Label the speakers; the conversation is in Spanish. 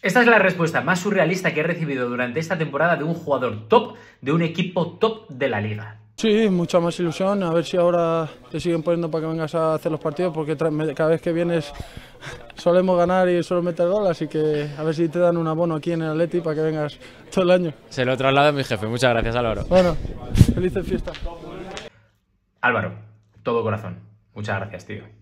Speaker 1: Esta es la respuesta más surrealista que he recibido durante esta temporada de un jugador top de un equipo top de la liga.
Speaker 2: Sí, mucha más ilusión, a ver si ahora te siguen poniendo para que vengas a hacer los partidos, porque cada vez que vienes solemos ganar y solo meter gol, así que a ver si te dan un abono aquí en el Atleti para que vengas todo el año.
Speaker 3: Se lo traslado a mi jefe, muchas gracias Álvaro.
Speaker 2: Bueno, felices fiestas.
Speaker 1: Álvaro, todo corazón. Muchas gracias, tío.